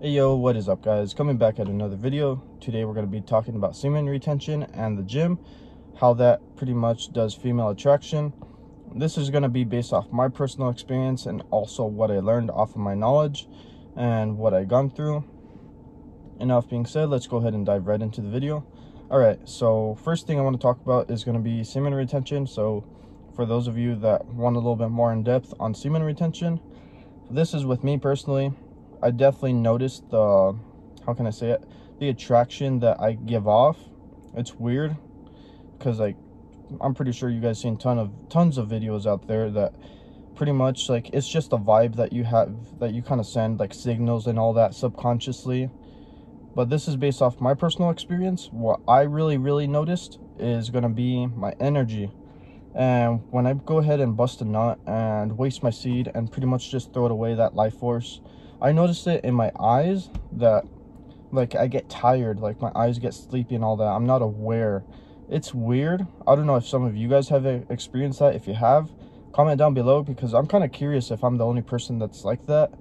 Hey yo, what is up guys? Coming back at another video. Today we're going to be talking about semen retention and the gym, how that pretty much does female attraction. This is going to be based off my personal experience and also what I learned off of my knowledge and what I gone through. Enough being said, let's go ahead and dive right into the video. Alright, so first thing I want to talk about is going to be semen retention. So for those of you that want a little bit more in depth on semen retention, this is with me personally I definitely noticed the, how can I say it? The attraction that I give off. It's weird because like, I'm pretty sure you guys seen ton of tons of videos out there that pretty much like it's just a vibe that you have that you kind of send like signals and all that subconsciously but this is based off my personal experience what i really really noticed is going to be my energy and when i go ahead and bust a nut and waste my seed and pretty much just throw it away that life force I noticed it in my eyes that like I get tired, like my eyes get sleepy and all that. I'm not aware. It's weird. I don't know if some of you guys have experienced that. If you have, comment down below because I'm kind of curious if I'm the only person that's like that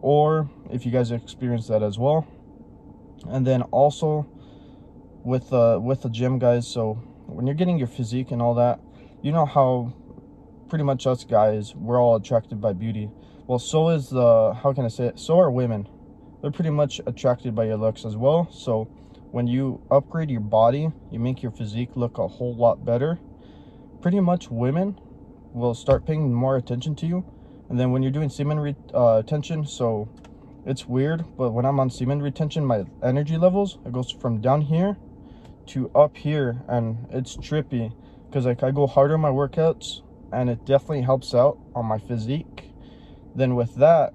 or if you guys experience that as well. And then also with the with the gym guys, so when you're getting your physique and all that, you know how pretty much us guys, we're all attracted by beauty. Well so is the how can i say it? So are women. They're pretty much attracted by your looks as well. So when you upgrade your body you make your physique look a whole lot better. Pretty much women will start paying more attention to you. And then when you're doing semen retention uh, so it's weird but when i'm on semen retention my energy levels it goes from down here to up here and it's trippy because like i go harder in my workouts and it definitely helps out on my physique. Then with that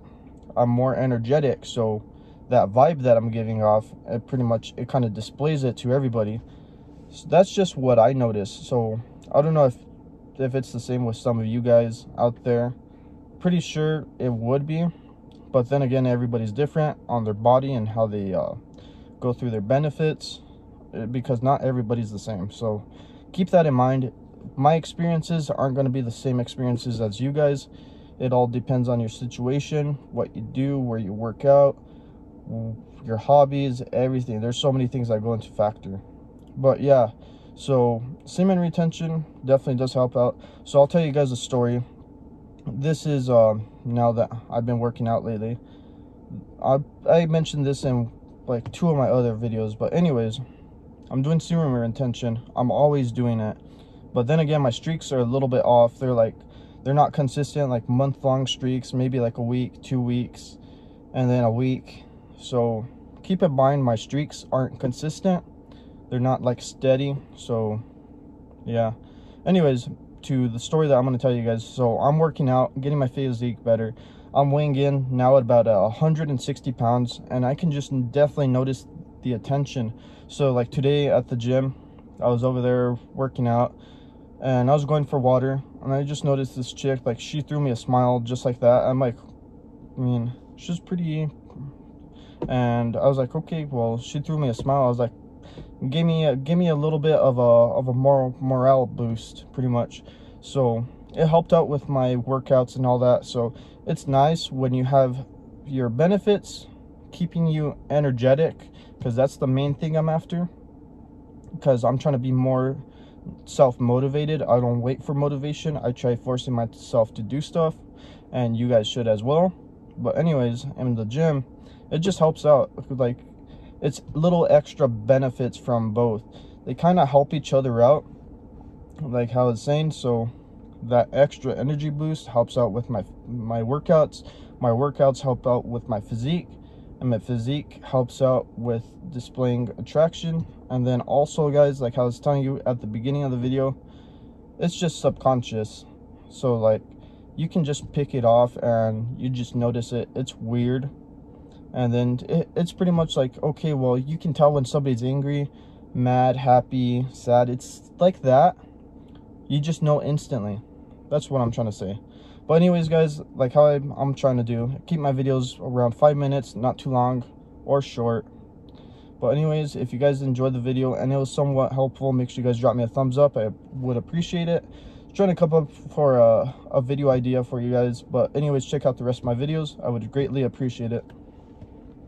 i'm more energetic so that vibe that i'm giving off it pretty much it kind of displays it to everybody. So that's just what i notice. so i don't know if if it's the same with some of you guys out there. Pretty sure it would be but then again everybody's different on their body and how they uh, go through their benefits eh, because not everybody's the same. So keep that in mind. My experiences aren't going to be the same experiences as you guys. It all depends on your situation what you do where you work out your hobbies everything. There's so many things that go into factor. But yeah so semen retention definitely does help out. So i'll tell you guys a story. This is uh, now that i've been working out lately. I i mentioned this in like two of my other videos but anyways i'm doing semen retention. I'm always doing it. But then again my streaks are a little bit off. They're like they're not consistent like month-long streaks maybe like a week two weeks and then a week. So keep in mind my streaks aren't consistent. They're not like steady. So yeah. Anyways to the story that i'm going to tell you guys. So i'm working out getting my physique better. I'm weighing in now at about uh, 160 pounds and i can just definitely notice the attention. So like today at the gym i was over there working out and I was going for water and I just noticed this chick like she threw me a smile just like that. I'm like I mean she's pretty and I was like okay well she threw me a smile. I was like give me a give me a little bit of a of a moral morale boost pretty much. So it helped out with my workouts and all that. So it's nice when you have your benefits keeping you energetic because that's the main thing I'm after. Because I'm trying to be more self-motivated. I don't wait for motivation. I try forcing myself to do stuff and you guys should as well. But anyways in the gym it just helps out. Like it's little extra benefits from both. They kind of help each other out like how it's saying. So that extra energy boost helps out with my my workouts. My workouts help out with my physique and my physique helps out with displaying attraction. And then also guys like i was telling you at the beginning of the video it's just subconscious. So like you can just pick it off and you just notice it. It's weird. And then it, it's pretty much like okay well you can tell when somebody's angry mad happy sad. It's like that. You just know instantly. That's what i'm trying to say but anyways guys like how I'm, I'm trying to do keep my videos around five minutes not too long or short. But anyways if you guys enjoyed the video and it was somewhat helpful make sure you guys drop me a thumbs up. I would appreciate it. Trying to come up for a, a video idea for you guys. But anyways check out the rest of my videos. I would greatly appreciate it